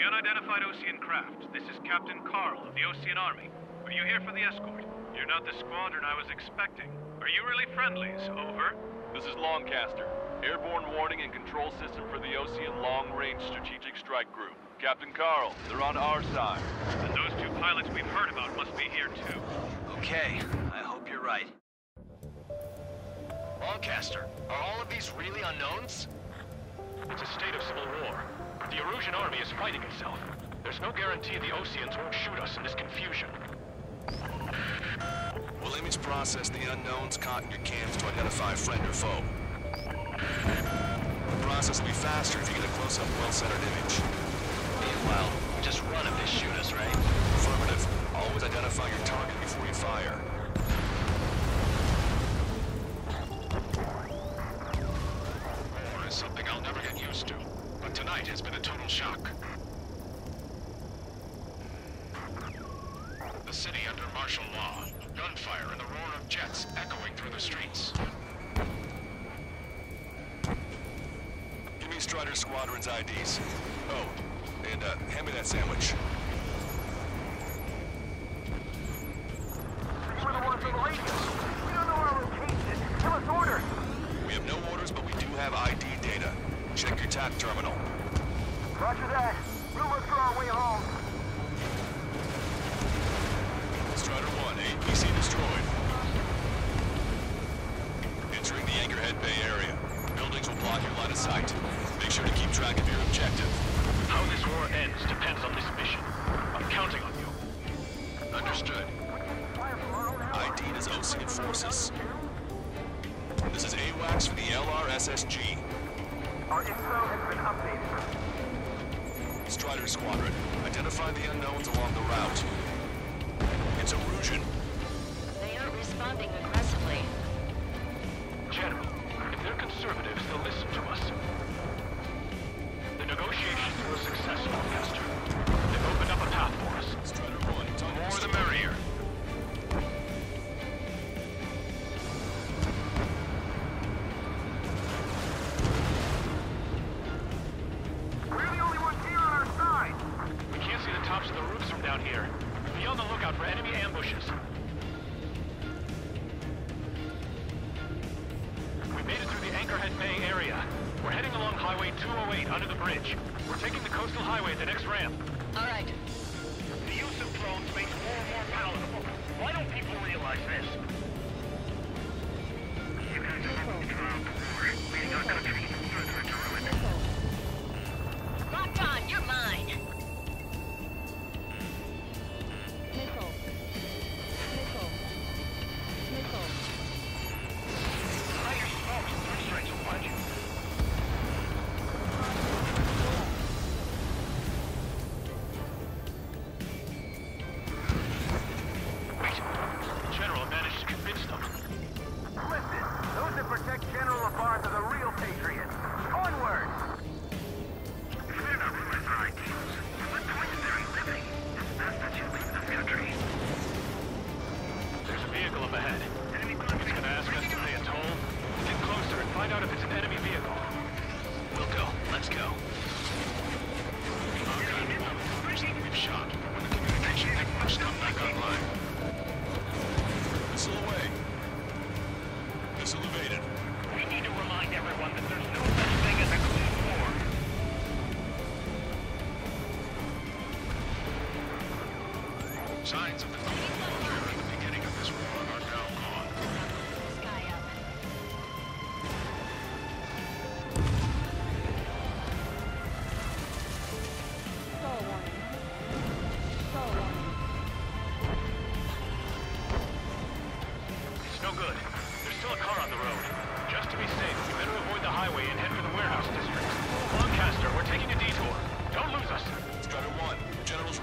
The unidentified Osean craft. This is Captain Carl of the Osean Army. Are you here for the escort? You're not the squadron I was expecting. Are you really friendlies? Over. This is Longcaster. Airborne warning and control system for the Osean Long Range Strategic Strike Group. Captain Carl, they're on our side. And those two pilots we've heard about must be here too. Okay, I hope you're right. Longcaster, are all of these really unknowns? It's a state of civil war. The Erusian army is fighting itself. There's no guarantee the Oseans won't shoot us in this confusion. We'll image process the unknowns caught in your cams to identify friend or foe. The process will be faster if you get a close-up, well-centered image. Meanwhile, just run if they shoot us, right? Affirmative. Always identify your target before you fire. Has been a total shock. Roger that. We'll look for our way home. Strider 1, APC destroyed. Entering the Anchorhead Bay area. Buildings will block your line of sight. Make sure to keep track of your objective. How this war ends depends on this mission. I'm counting on you. Understood. ID is Osean Forces. This is AWACS for the LRSSG. Our info has been updated. Strider Squadron, identify the unknowns along the route. It's Erusian.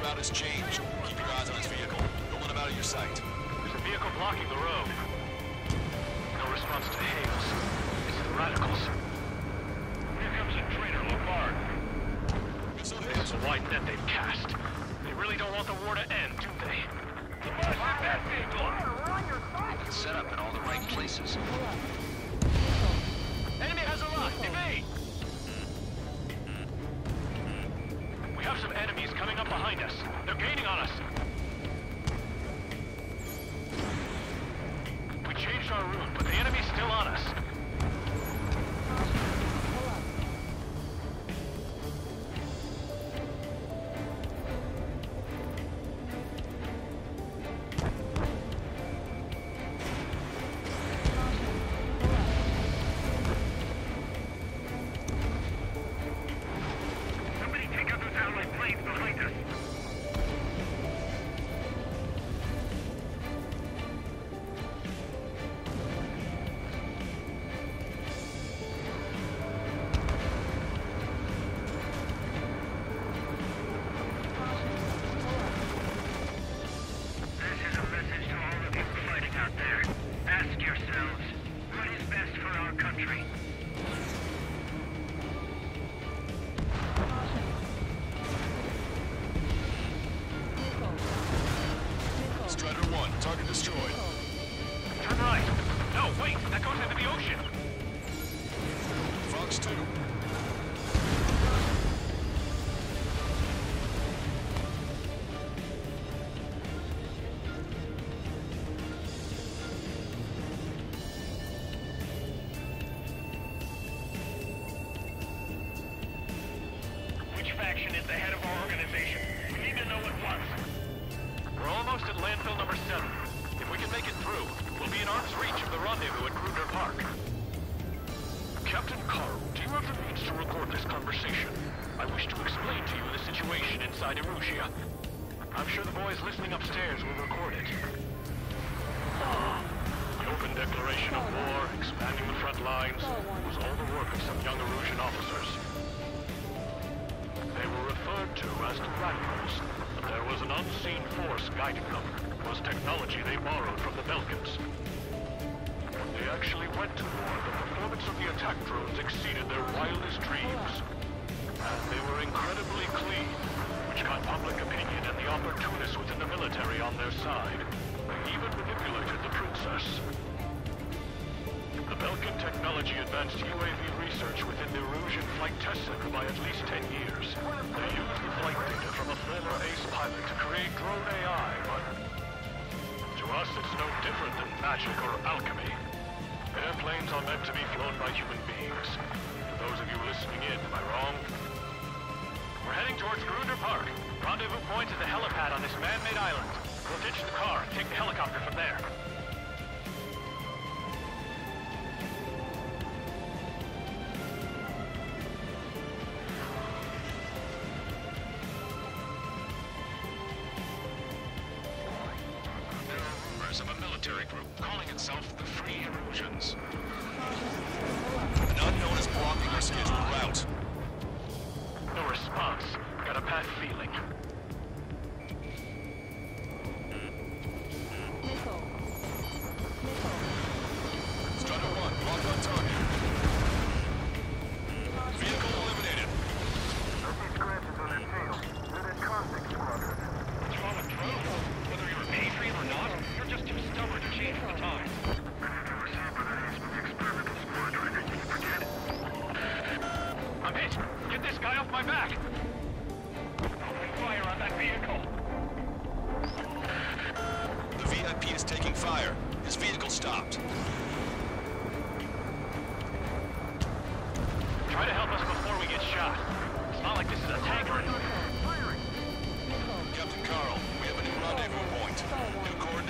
General's route has changed. Keep your eyes on his vehicle. Don't let him out of your sight. There's a vehicle blocking the road. No response to hails. It's the radicals. Here comes a traitor, Lombard. Missile This is a wide net they've cast. They really don't want the war to end, do they? that vehicle! It's set up in all the right places. Enemy has a lock! Evade! On us. Destroyed. Turn right. No, wait. That goes into the ocean. Fox 2. Inside I'm sure the boys listening upstairs will record it. The open declaration of war, expanding the front lines, was all the work of some young Erusian officers. They were referred to as the Radicals, but there was an unseen force guiding them. It was technology they borrowed from the Belkans. They actually went to war, the performance of the attack drones exceeded their wildest dreams. And they were incredibly clean, got public opinion and the opportunists within the military on their side. They even manipulated the princess. The Belkan technology advanced UAV research within the Erusian Flight Test Center by at least 10 years. They used the flight data from a former ace pilot to create drone AI, but to us it's no different than magic or alchemy. Airplanes are meant to be flown by human beings. For those of you listening in, am I wrong? We're heading towards Grunder Park. Rendezvous point is the helipad on this man-made island. We'll ditch the car and take the helicopter from. There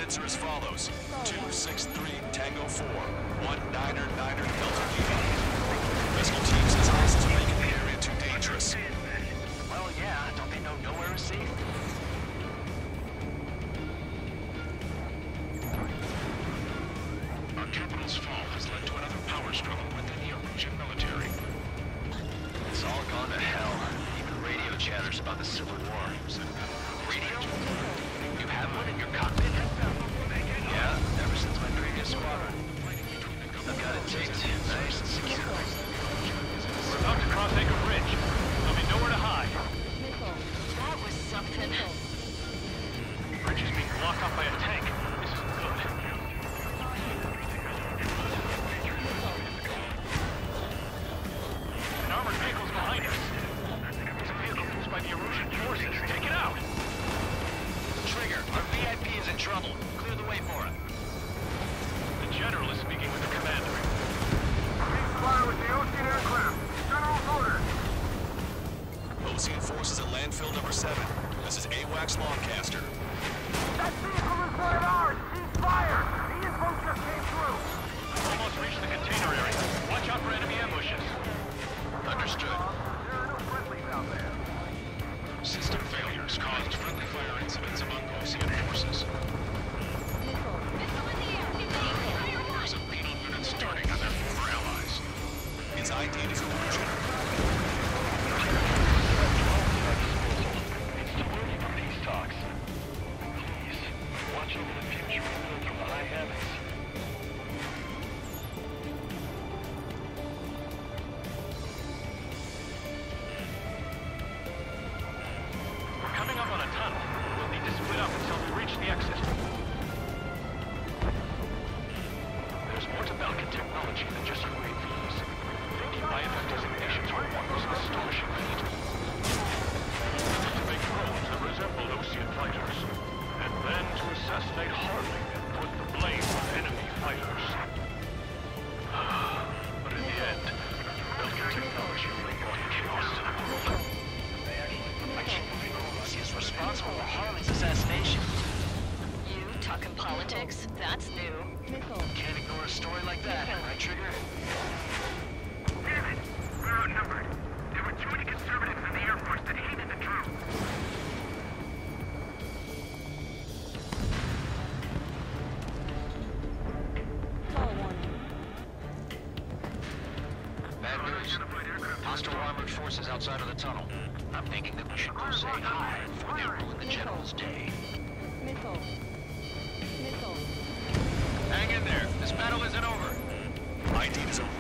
Coordinates as follows. 263 Tango 4, 1 Niner Niner Delta Lima. Rescue team says hostiles up by a tank. Is it over. My team's over.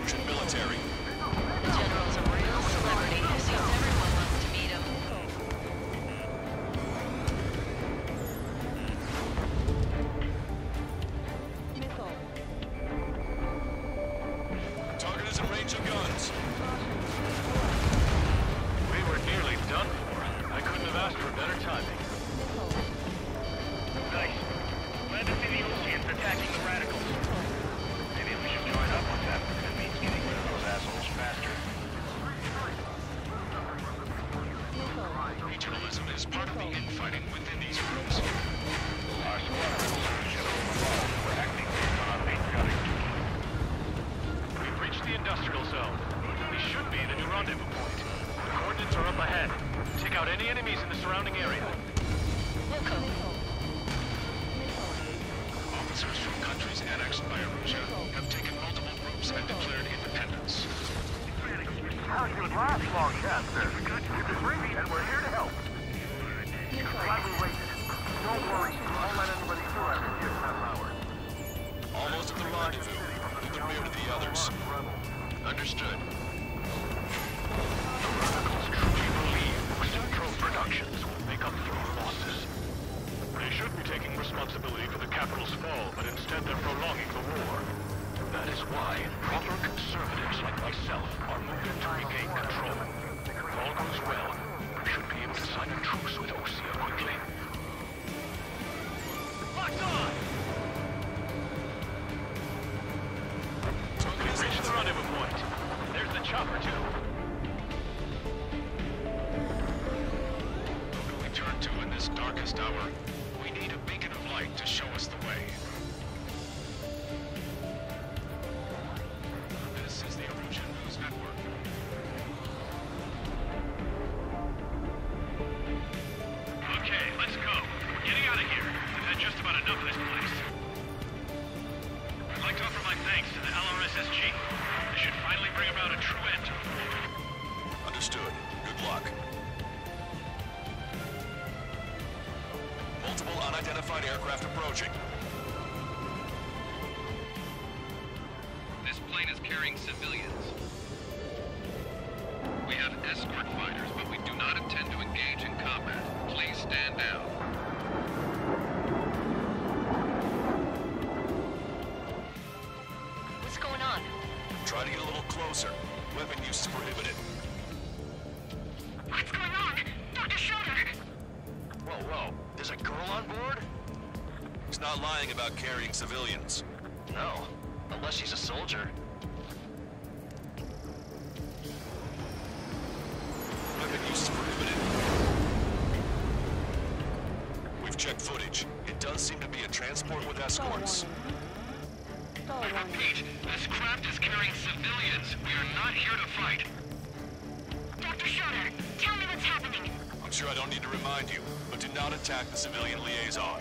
taking responsibility for the capital's fall, but instead they're prolonging the war. That is why proper conservatives like myself are moving to regain control. If all goes well, we should be able to sign a truce with Osea quickly. of this place. I'd like to offer my thanks to the LRSSG. This should finally bring about a true end. Understood. Good luck. Multiple unidentified aircraft approaching. This plane is carrying civilians. She's not lying about carrying civilians. No, unless she's a soldier. Weapon use prohibited. We've checked footage. It does seem to be a transport with escorts. I repeat, this craft is carrying civilians. We are not here to fight. Dr. Schroeder, tell me what's happening. I'm sure I don't need to remind you, but do not attack the civilian liaison.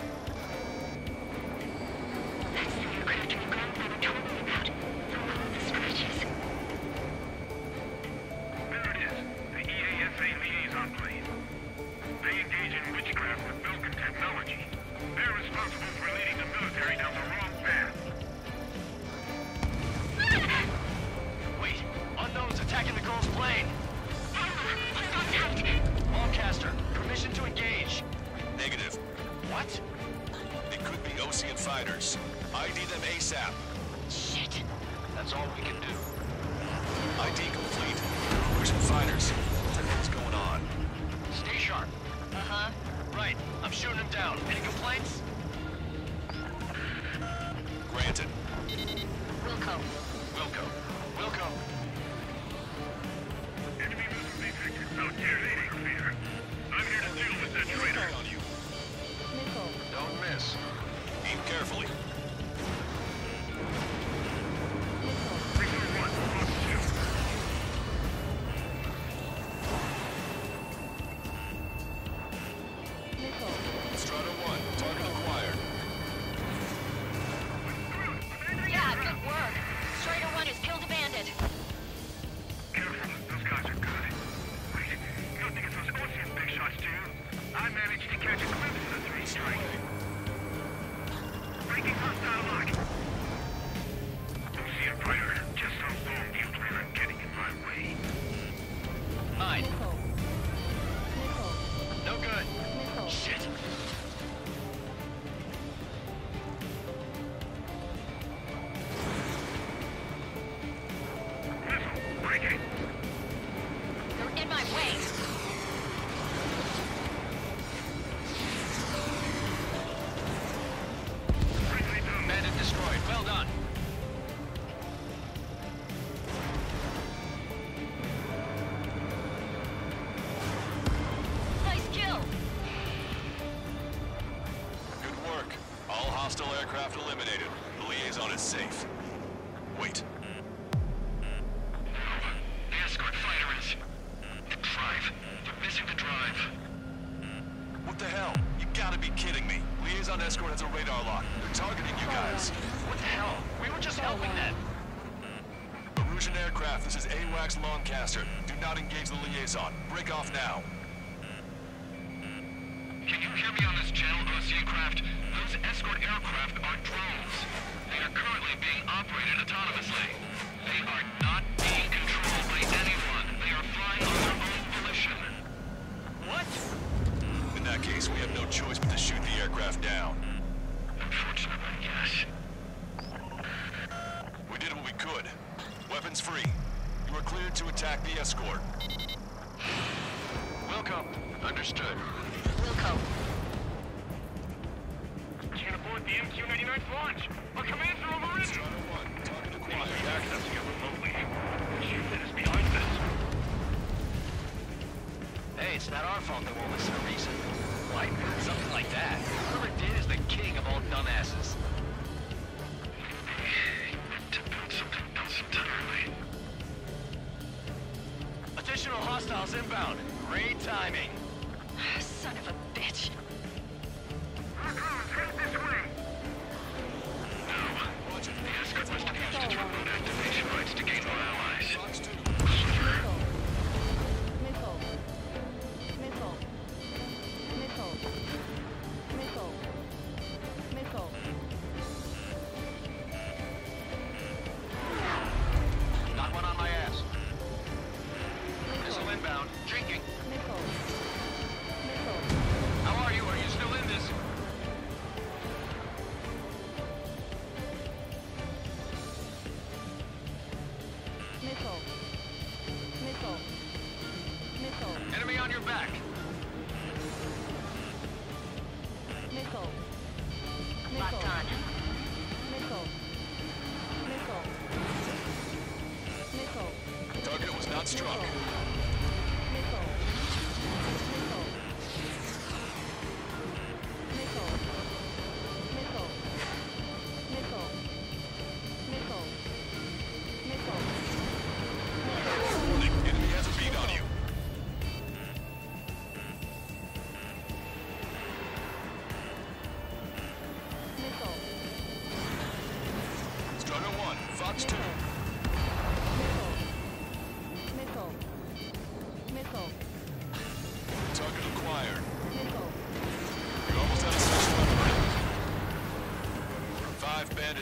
Starlock. They're targeting you guys. What the hell? We were just helping them. Erusian aircraft, this is AWACS Longcaster. Do not engage the liaison. Break off now. Can you hear me on this channel, Osean craft? Those escort aircraft are drones. They are currently being operated autonomously. They are not being controlled by anyone. They are flying on their own volition. What? In that case, we have no choice but to shoot the aircraft down. hands free. You are cleared to attack the escort. Welcome. Understood. Welcome. You can abort the MQ-99 Swan.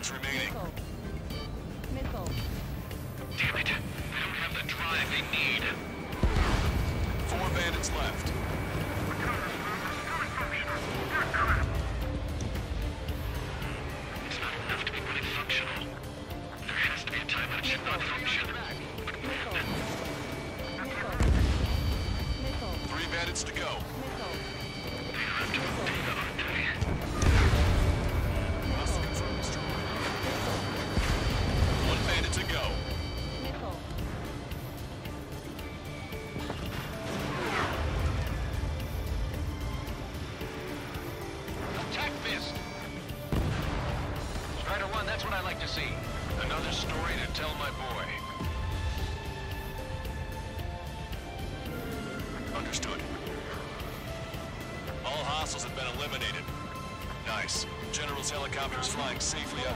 Bandits remaining.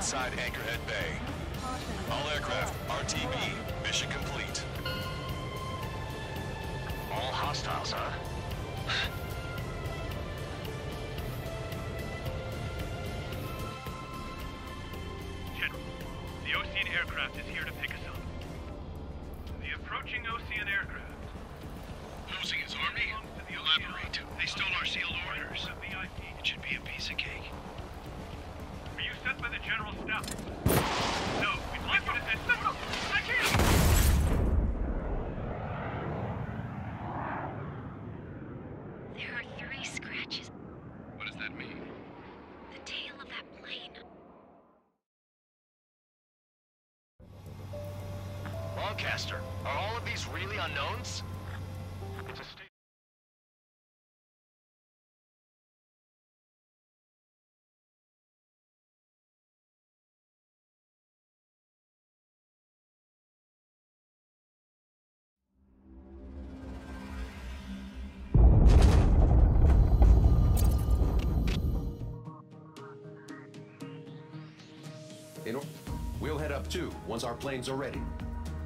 Outside Anchorhead Bay. All aircraft, RTB, mission complete. All hostiles, huh? Longcaster, are all of these really unknowns? We'll head up too, once our planes are ready.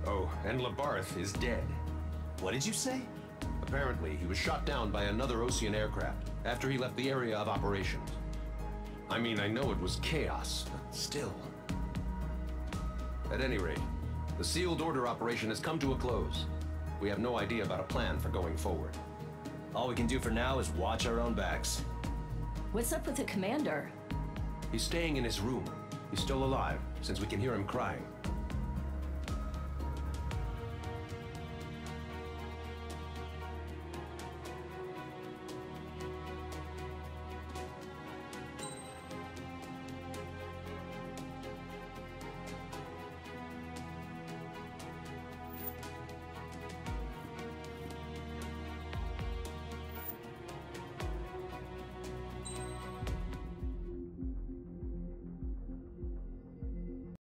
Oh, and Labarth is dead. What did you say? Apparently, he was shot down by another Osean aircraft after he left the area of operations. I mean, I know it was chaos, but still. At any rate, the sealed order operation has come to a close. We have no idea about a plan for going forward. All we can do for now is watch our own backs. What's up with the commander? He's staying in his room. He's still alive, since we can hear him crying.